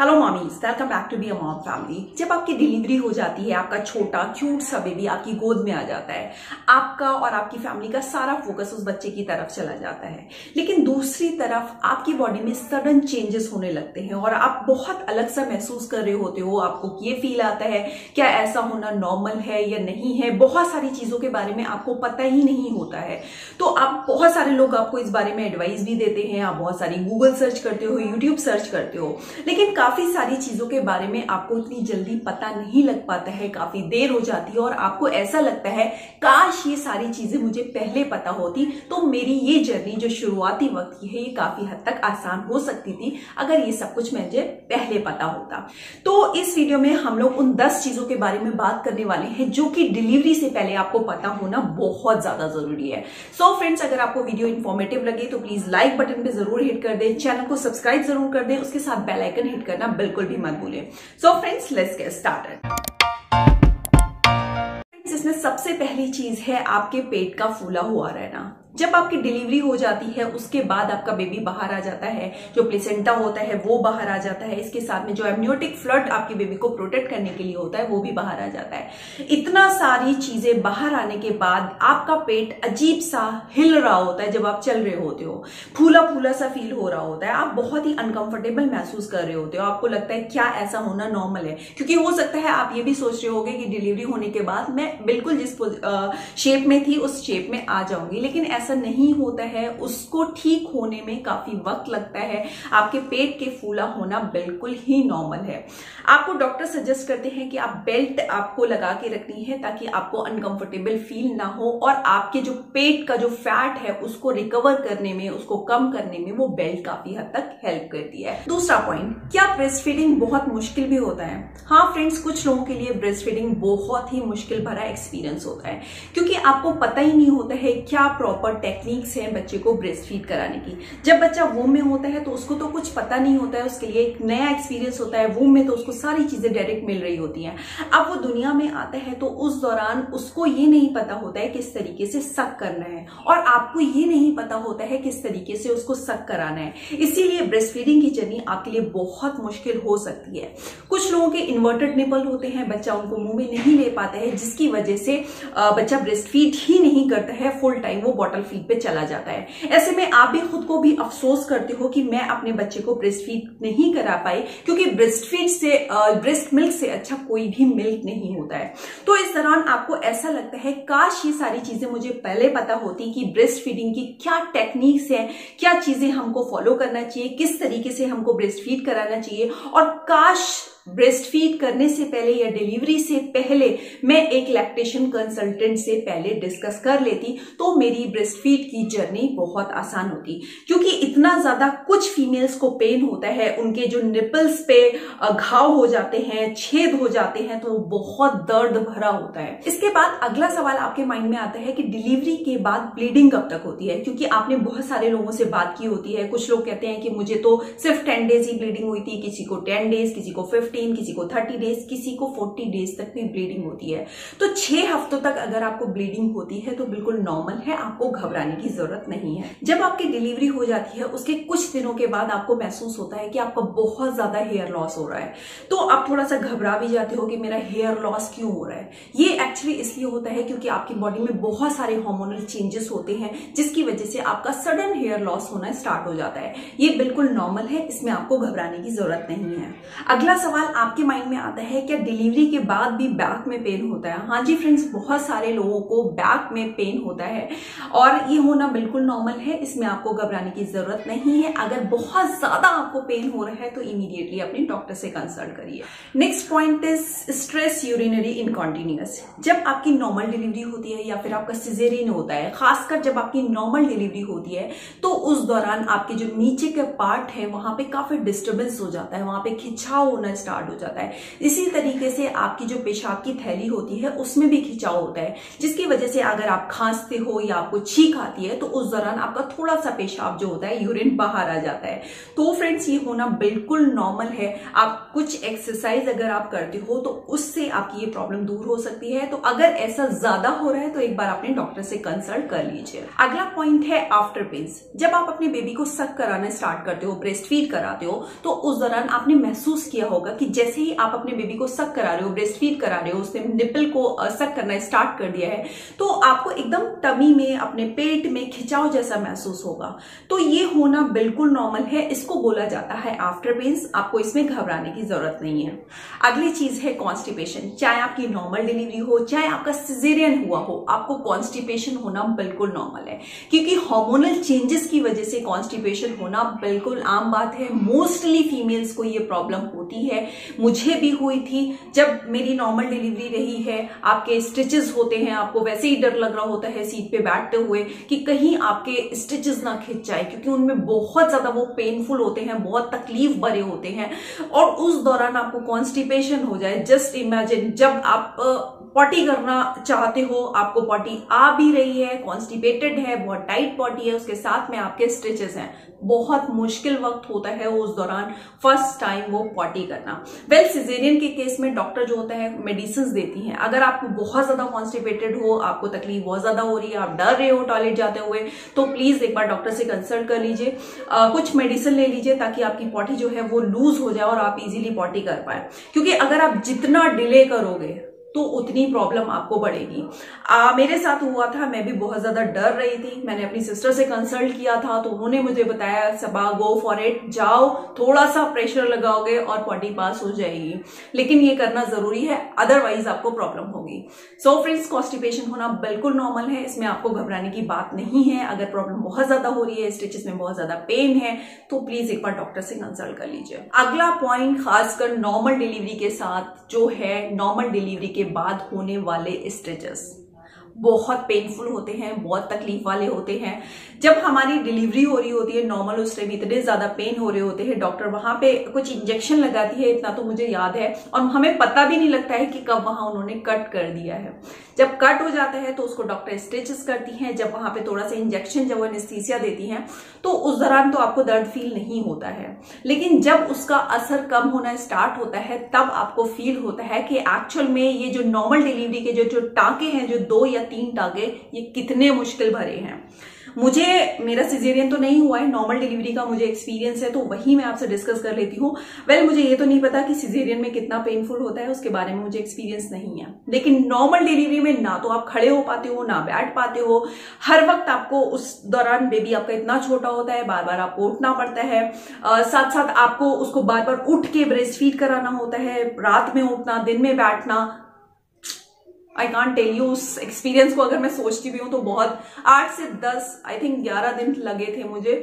Hello mommies welcome back to be a mom family जब आपकी delivery हो जाती है, आपका छोटा क्यूट सा बेबी आपकी गोद में आ जाता है, आपका और आपकी फैमिली का सारा फोकस उस बच्चे की तरफ़ चला जाता है। लेकिन दूसरी तरफ़ आपकी बॉडी में सडन चेंजेस होने लगते हैं और आप बहुत अलग सा महसूस कर रहे होते हो। आपको ये फील आता है, क्या ऐसा होना नॉर्मल है या नहीं है? बहुत सारी चीज़ों के बारे में आपको पता ही नहीं होता है। तो आप बहुत सारे लोग आपको इस बारे में एडवाइस भी देते हैं। आप बहुत सारी गूगल सर्च करते हो यूट्यूब सर्च करते हो। लेकिन काफ़ी सारी चीज़ों के बारे में आपको इतनी जल्दी पता नहीं लग पाता है, काफ़ी देर हो जाती है और आपको ऐसा लगता है, काश ये सारी चीज़ें मुझे पहले पता होती तो मेरी ये जर्नी जो शुरुआती वक्त की है, ये काफ़ी हद तक आसान हो सकती थी, अगर ये सब कुछ मुझे पहले पता होता। तो इस वीडियो में हम लोग उन दस चीज़ों के बारे में बात करने वाले हैं, जो कि डिलीवरी से पहले आपको पता होना बहुत ज़्यादा ज़रूरी है। सो so फ्रेंड्स अगर आपको वीडियो इन्फॉर्मेटिव लगे तो प्लीज़ लाइक बटन पे ज़रूर हिट कर दें चैनल को सब्सक्राइब ज़रूर कर दें, उसके साथ बेलाइकन हिट हिट करना बिल्कुल भी मत भूलें so friends let's get started इसमें सबसे पहली चीज़ है, आपके पेट का फूला हुआ रहना। जब आपकी डिलीवरी हो जाती है, उसके बाद आपका बेबी बाहर आ जाता है, जो प्लेसेंटा होता है, वो बाहर आ जाता है। इसके साथ में जो एमनियोटिक फ्लड आपके बेबी को प्रोटेक्ट करने के लिए होता है, वो भी बाहर आ जाता है। इतना सारी चीज़ें बाहर आने के बाद आपका पेट अजीब सा हिल रहा होता है जब आप चल रहे होते हो। फूला फूला सा फील हो रहा होता है। आप बहुत ही अनकंफर्टेबल महसूस कर रहे होते हो। आपको लगता है क्या ऐसा होना नॉर्मल है? क्योंकि हो सकता है आप ये भी सोच रहे होगे कि डिलीवरी होने के बाद मैं बिल्कुल जिस शेप में थी, उस शेप में आ जाऊँगी। लेकिन ऐसा ऐसा नहीं होता है, उसको ठीक होने में काफ़ी वक्त लगता है। आपके पेट के फूला होना बिल्कुल ही नॉर्मल है। आपको डॉक्टर सजेस्ट करते हैं कि आप बेल्ट आपको लगा के रखनी है ताकि आपको अनकंफर्टेबल फील ना हो और आपके जो पेट का जो फैट है, उसको रिकवर करने में, उसको कम करने में वो बेल्ट काफ़ी हद तक हेल्प करती है। दूसरा पॉइंट क्या ब्रेस्ट फीडिंग बहुत मुश्किल भी होता है? हाँ फ्रेंड्स कुछ लोगों के लिए ब्रेस्ट फीडिंग बहुत ही मुश्किल भरा एक्सपीरियंस होता है। क्योंकि आपको पता ही नहीं होता है क्या प्रॉपर टेक्निक्स हैं बच्चे को ब्रेस्ट फ़ीड कराने की। जब बच्चा वूम में होता है तो उसको तो कुछ पता नहीं होता है, उसके लिए एक नया एक्सपीरियंस होता है वूम में तो उसको सारी चीज़ें डायरेक्ट मिल रही होती हैं। अब वो दुनिया में आता है तो उस दौरान उसको ये नहीं पता होता है किस तरीके से सक करना है और आपको ये नहीं पता होता है किस तरीके से उसको सक कराना है। इसीलिए ब्रेस्ट फीडिंग की जर्नी आपके लिए बहुत मुश्किल हो सकती है। कुछ लोगों के इन्वर्टेड निपल होते हैं, बच्चा उनको मुँह में नहीं ले पाता है, जिसकी वजह से बच्चा ब्रेस्ट फ़ीड ही नहीं करता है फुल टाइम वो बॉटल फ़ीड पे चला जाता है। ऐसे में आप भी खुद को भी अफसोस करते हो कि मैं अपने बच्चे को ब्रेस्ट फ़ीड नहीं करा पाई, क्योंकि ब्रेस्ट फ़ीड से ब्रेस्ट मिल्क से अच्छा कोई भी मिल्क नहीं होता है। तो इस दौरान आपको ऐसा लगता है, काश ये सारी चीज़ें मुझे पहले पता होती कि ब्रेस्ट फीडिंग की क्या टेक्निक्स है, क्या चीज़ें हमको फॉलो करना चाहिए, किस तरीके से हमको ब्रेस्ट फ़ीड कराना चाहिए, और काश ब्रेस्ट फ़ीड करने से पहले या डिलीवरी से पहले मैं एक लैक्टेशन कंसल्टेंट से पहले डिस्कस कर लेती तो मेरी ब्रेस्ट फ़ीड की जर्नी बहुत आसान होती। क्योंकि इतना ज़्यादा कुछ फीमेल्स को पेन होता है, उनके जो निपल्स पे घाव हो जाते हैं, छेद हो जाते हैं तो बहुत दर्द भरा होता है। इसके बाद अगला सवाल आपके माइंड में आता है कि डिलीवरी के बाद ब्लीडिंग कब तक होती है? क्योंकि आपने बहुत सारे लोगों से बात की होती है। कुछ लोग कहते हैं कि मुझे तो सिर्फ़ टेन डेज़ ही ब्लीडिंग हुई थी, किसी को टेन डेज़ किसी को फिफ्टी फिफ्टीन किसी को थर्टी डेज़ किसी को फोर्टी डेज़ तक भी ब्लीडिंग होती है। तो छह हफ्तों तक अगर आपको ब्लीडिंग होती है तो बिल्कुल नॉर्मल है, आपको घबराने की ज़रूरत नहीं है। जब आपकी डिलीवरी हो जाती है, उसके कुछ दिनों के बाद आपको महसूस होता है कि आपका बहुत ज़्यादा हेयर लॉस हो रहा है। तो आप थोड़ा सा घबरा भी जाते हो कि मेरा हेयर लॉस क्यों हो रहा है? ये एक्चुअली इसलिए होता है क्योंकि आपकी बॉडी में बहुत सारे हार्मोनल चेंजेस होते हैं, जिसकी वजह से आपका सडन हेयर लॉस होना स्टार्ट हो जाता है। ये बिल्कुल नॉर्मल है, इसमें आपको घबराने की ज़रूरत नहीं है। अगला सवाल आपके माइंड में आता है क्या डिलीवरी के बाद भी बैक में पेन होता है? हाँ जी फ्रेंड्स बहुत सारे लोगों को बैक में पेन होता है। और ये होना बिल्कुल नॉर्मल है, इसमें आपको घबराने की ज़रूरत नहीं है। अगर बहुत ज़्यादा आपको पेन हो रहा है तो इमीडिएटली अपने डॉक्टर से कंसल्ट करिए। Next point is stress urinary incontinence जब आपकी नॉर्मल डिलीवरी होती है या फिर आपका सिजेरियन होता है, खासकर जब आपकी नॉर्मल डिलीवरी होती है तो उस दौरान आपके जो नीचे के पार्ट है, वहाँ पे काफ़ी डिस्टर्बेंस हो जाता है। वहाँ पे खिंचाव होना स्टार्ट हो जाता है। इसी तरीके से आपकी जो पेशाब की थैली होती है, उसमें भी खिंचाव होता है, जिसकी वजह से अगर आप खांसते हो या आपको छींक आती है तो उस दौरान आपका थोड़ा सा पेशाब जो होता है यूरिन बाहर आ जाता है। तो फ्रेंड्स ये होना बिल्कुल नॉर्मल है। आप कुछ एक्सरसाइज अगर आप करते हो तो उससे आपकी ये प्रॉब्लम दूर हो सकती है। तो अगर ऐसा ज़्यादा हो रहा है तो एक बार अपने डॉक्टर से कंसल्ट कर लीजिए। अगला पॉइंट है आफ्टर पेन्स जब आप अपने बेबी को सक कराना स्टार्ट करते हो ब्रेस्ट फ़ीड कराते हो तो उस दौरान आपने महसूस किया होगा कि जैसे ही आप अपने बेबी को सक करा रहे हो ब्रेस्ट फ़ीड करा रहे हो, उसने निपल को सक करना स्टार्ट कर दिया है तो आपको एकदम टमी में, अपने पेट में खिंचाव जैसा महसूस होगा। तो ये होना बिल्कुल नॉर्मल है, इसको बोला जाता है आफ्टर पेन्स आपको इसमें घबराने की ज़रूरत नहीं है। अगली चीज़ है कॉन्स्टिपेशन चाहे आपकी नॉर्मल डिलीवरी हो, चाहे आपका सिजेरियन हुआ हो, आपको कॉन्स्टिपेशन होना बिल्कुल नॉर्मल है। क्योंकि हार्मोनल चेंजेस की वजह से कॉन्स्टिपेशन होना बिल्कुल आम बात है मोस्टली फीमेल्स को ये प्रॉब्लम होती है। मुझे भी हुई थी। जब मेरी नॉर्मल डिलीवरी रही है, आपके स्टिचेस होते हैं, आपको वैसे ही डर लग रहा होता है सीट पे बैठते हुए कि कहीं आपके स्टिचेस ना खिंच जाए, क्योंकि उनमें बहुत ज़्यादा वो पेनफुल होते हैं, बहुत तकलीफ़ भरे होते हैं। और उस दौरान आपको कॉन्स्टिपेशन हो जाए। जस्ट इमेजिन जब आप पॉटी करना चाहते हो आपको पॉटी आ भी रही है कॉन्स्टिपेटेड है बहुत टाइट पॉटी है उसके साथ में आपके स्टिचेस हैं। बहुत मुश्किल वक्त होता है उस दौरान फ़र्स्ट टाइम वो पॉटी करना। वेल well, सिजेरियन के केस में डॉक्टर जो होता है मेडिसिन देती हैं। अगर आप बहुत ज़्यादा कॉन्स्टिपेटेड हो आपको तकलीफ़ बहुत ज़्यादा हो रही है आप डर रहे हो टॉयलेट जाते हुए तो प्लीज़ एक बार डॉक्टर से कंसल्ट कर लीजिए। कुछ मेडिसिन ले लीजिए ताकि आपकी पॉटी जो है वो लूज हो जाए और आप इजिली पॉटी कर पाए। क्योंकि अगर आप जितना डिले करोगे तो उतनी प्रॉब्लम आपको बढ़ेगी। आ, मेरे साथ हुआ था मैं भी बहुत ज़्यादा डर रही थी। मैंने अपनी सिस्टर से कंसल्ट किया था तो उन्होंने मुझे बताया सबा गो फॉर इट जाओ थोड़ा सा प्रेशर लगाओगे और पॉटी पास हो जाएगी। लेकिन ये करना ज़रूरी है अदरवाइज़ आपको प्रॉब्लम होगी। सो फ्रेंड्स कॉन्स्टिपेशन होना बिल्कुल नॉर्मल है इसमें आपको घबराने की बात नहीं है। अगर प्रॉब्लम बहुत ज़्यादा हो रही है स्टिचेस में बहुत ज़्यादा पेन है तो प्लीज़ एक बार डॉक्टर से कंसल्ट कर लीजिए। अगला पॉइंट खासकर नॉर्मल डिलीवरी के साथ जो है नॉर्मल डिलीवरी के बाद होने वाले स्टेजेस बहुत पेनफुल होते हैं, बहुत तकलीफ़ वाले होते हैं। जब हमारी डिलीवरी हो रही होती है नॉर्मल उस टाइम इतने ज़्यादा पेन हो रहे होते हैं डॉक्टर वहाँ पे कुछ इंजेक्शन लगाती है, इतना तो मुझे याद है, और हमें पता भी नहीं लगता है कि कब वहाँ उन्होंने कट कर दिया है। जब कट हो जाता है तो उसको डॉक्टर स्ट्रेचेस करती हैं, जब वहाँ पे थोड़ा सा इंजेक्शन जब वो एनेस्थीसिया देती हैं तो उस दौरान तो आपको दर्द फील नहीं होता है। लेकिन जब उसका असर कम होना स्टार्ट होता है, तब आपको फील होता है कि एक्चुअल में ये जो नॉर्मल डिलीवरी के जो जो टाके हैं, जो दो या तीन टाके ये कितने मुश्किल भरे हैं। मुझे मेरा सिजेरियन तो नहीं हुआ है नॉर्मल डिलीवरी का मुझे एक्सपीरियंस है तो वही मैं आपसे डिस्कस कर लेती हूँ। वेल well, मुझे ये तो नहीं पता कि सिजेरियन में कितना पेनफुल होता है उसके बारे में मुझे एक्सपीरियंस नहीं है। लेकिन नॉर्मल डिलीवरी में ना तो आप खड़े हो पाते हो ना बैठ पाते हो। हर वक्त आपको उस दौरान बेबी आपका इतना छोटा होता है बार बार आपको उठना पड़ता है। आ, साथ साथ आपको उसको बार बार उठ के ब्रेस्ट फ़ीड कराना होता है रात में उठना दिन में बैठना आई कॉन्ट टेल यू उस एक्सपीरियंस को अगर मैं सोचती भी हूँ तो बहुत। आठ से दस आई थिंक ग्यारह दिन लगे थे मुझे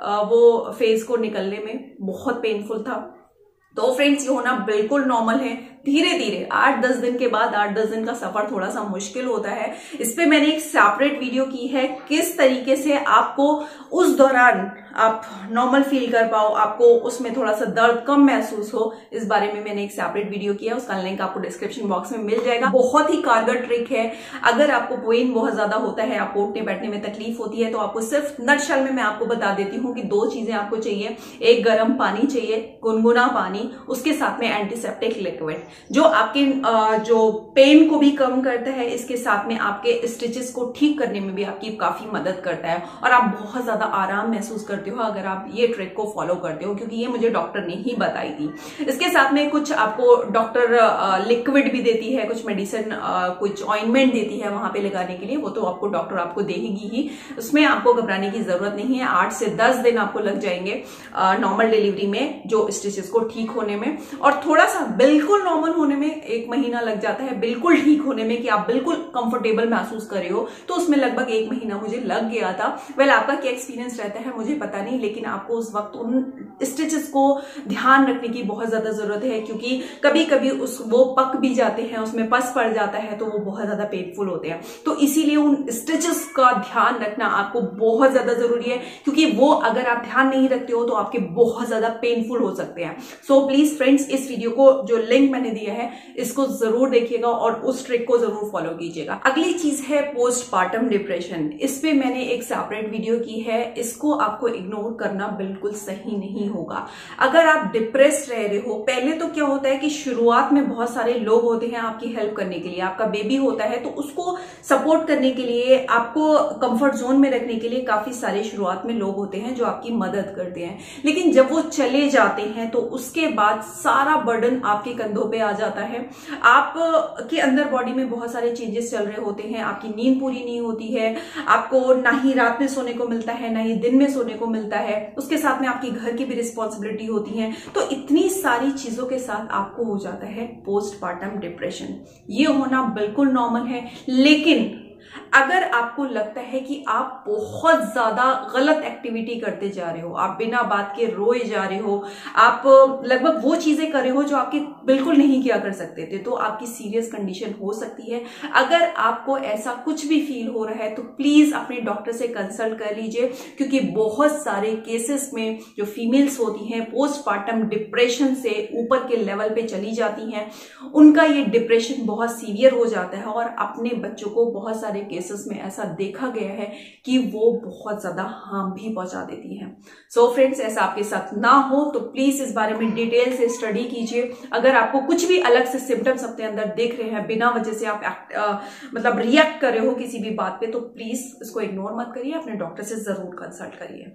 वो फेस को निकलने में। बहुत पेनफुल था। तो फ्रेंड्स ये होना बिल्कुल नॉर्मल है। धीरे धीरे आठ दस दिन के बाद आठ दस दिन का सफ़र थोड़ा सा मुश्किल होता है। इस पे मैंने एक सेपरेट वीडियो की है, किस तरीके से आपको उस दौरान आप नॉर्मल फील कर पाओ, आपको उसमें थोड़ा सा दर्द कम महसूस हो, इस बारे में मैंने एक सेपरेट वीडियो किया उसका लिंक आपको डिस्क्रिप्शन बॉक्स में मिल जाएगा। बहुत ही कारगर ट्रिक है। अगर आपको पेन बहुत ज़्यादा होता है, आपको उठने बैठने में तकलीफ़ होती है तो आपको सिर्फ़ नटशल में मैं आपको बता देती हूँ कि दो चीज़ें आपको चाहिए। एक गर्म पानी चाहिए, गुनगुना पानी, उसके साथ में एंटीसेप्टिक लिक्विड जो आपके जो पेन को भी कम करता है, इसके साथ में आपके स्टिचेस को ठीक करने में भी आपकी काफ़ी मदद करता है और आप बहुत ज़्यादा आराम महसूस करते हो अगर आप ये ट्रिक को फॉलो करते हो, क्योंकि ये मुझे डॉक्टर ने ही बताई थी। इसके साथ में कुछ आपको डॉक्टर लिक्विड भी देती है, कुछ मेडिसिन कुछ ऑइनमेंट देती है वहाँ पे लगाने के लिए, वो तो आपको डॉक्टर आपको देगी ही। उसमें आपको घबराने की ज़रूरत नहीं है, आठ से दस दिन आपको लग जाएँगे नॉर्मल डिलीवरी में, जो स्टिचेस को ठीक होने में। और थोड़ा सा बिल्कुल नॉर्मल होने में एक महीना लग जाता है, बिल्कुल ठीक होने में कि आप बिल्कुल कंफर्टेबल महसूस कर रहे हो तो उसमें लगभग एक महीना मुझे लग गया था। वेल आपका क्या एक्सपीरियंस रहता है मुझे पता नहीं, लेकिन आपको उस वक्त उन स्टिचेस को ध्यान रखने की बहुत ज़्यादा ज़रूरत है, क्योंकि कभी कभी उस वो पक भी जाते हैं, उसमें पस पड़ जाता है तो वो बहुत ज़्यादा पेनफुल होते हैं। तो इसीलिए उन स्टिचेस का ध्यान रखना आपको बहुत ज़्यादा ज़रूरी है, क्योंकि वो अगर आप ध्यान नहीं रखते हो तो आपके बहुत ज़्यादा पेनफुल हो सकते हैं। सो प्लीज़ फ्रेंड्स इस वीडियो को जो लिंक मैंने दिया है, इसको ज़रूर देखिएगा और उस ट्रिक को ज़रूर फॉलो कीजिएगा। अगली चीज़ है पोस्ट पार्टम डिप्रेशन इस पे मैंने एक सेपरेट वीडियो की है, इसको आपको इग्नोर करना बिल्कुल सही नहीं होगा। अगर आप डिप्रेस रह रहे हो, पहले तो क्या होता है कि शुरुआत में बहुत सारे लोग होते हैं आपकी हेल्प करने के लिए। आपका बेबी होता है तो उसको सपोर्ट करने के लिए, आपको कंफर्ट जोन में रखने के लिए काफ़ी सारे शुरुआत में लोग होते हैं जो आपकी मदद करते हैं। लेकिन जब वो चले जाते हैं तो उसके बाद सारा बर्डन आपके कंधों पे आ जाता है। आप के अंदर बॉडी में बहुत सारे चेंजेस चल रहे होते हैं। आपकी नींद पूरी नहीं होती है। आपको ना ही रात में सोने को मिलता है, ना ही दिन में सोने को मिलता है। उसके साथ में आपकी घर की भी रिस्पॉन्सिबिलिटी होती है। तो इतनी सारी चीज़ों के साथ आपको हो जाता है पोस्टमार्टम डिप्रेशन ये होना बिल्कुल नॉर्मल है, लेकिन अगर आपको लगता है कि आप बहुत ज़्यादा गलत एक्टिविटी करते जा रहे हो, आप बिना बात के रोए जा रहे हो, आप लगभग वो चीज़ें कर रहे हो जो आपके बिल्कुल नहीं किया कर सकते थे तो आपकी सीरियस कंडीशन हो सकती है। अगर आपको ऐसा कुछ भी फील हो रहा है तो प्लीज़ अपने डॉक्टर से कंसल्ट कर लीजिए, क्योंकि बहुत सारे केसेस में जो फीमेल्स होती हैं पोस्टमार्टम डिप्रेशन से ऊपर के लेवल पे चली जाती हैं। उनका ये डिप्रेशन बहुत सीवियर हो जाता है और अपने बच्चों को बहुत सारे केसेस में ऐसा देखा गया है कि वो बहुत ज़्यादा हार्म भी पहुँचा देती है। सो so फ्रेंड्स ऐसा आपके साथ ना हो तो प्लीज़ इस बारे में डिटेल से स्टडी कीजिए। अगर आपको कुछ भी अलग से सिम्टम्स अपने अंदर देख रहे हैं बिना वजह से आप आ, मतलब रिएक्ट कर रहे हो किसी भी बात पे तो प्लीज़ इसको इग्नोर मत करिए अपने डॉक्टर से ज़रूर कंसल्ट करिए।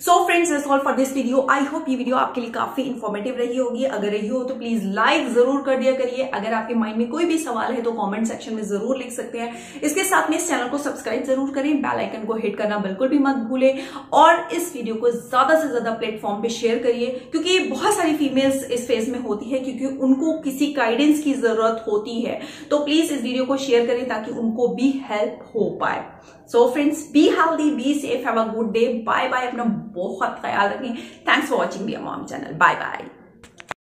So friends is all for this video I hope ये वीडियो आपके लिए काफ़ी इंफॉर्मेटिव रही होगी। अगर रही हो तो प्लीज़ लाइक ज़रूर कर दिया करिए। अगर आपके माइंड में कोई भी सवाल है तो कॉमेंट सेक्शन में ज़रूर लिख सकते हैं। इसके साथ में इस चैनल को सब्सक्राइब ज़रूर करें बेल आइकन को हिट करना बिल्कुल भी मत भूलें और इस वीडियो को ज़्यादा से ज़्यादा प्लेटफॉर्म पे शेयर करिए, क्योंकि बहुत सारी फीमेल्स इस फ़ेज़ में होती है, क्योंकि उनको किसी गाइडेंस की ज़रूरत होती है। तो प्लीज़ इस वीडियो को शेयर करें ताकि उनको भी हेल्प हो पाए। So friends be healthy be safe have a good day bye bye अपना बहुत ख्याल रखें। Thanks for watching B Mom channel bye bye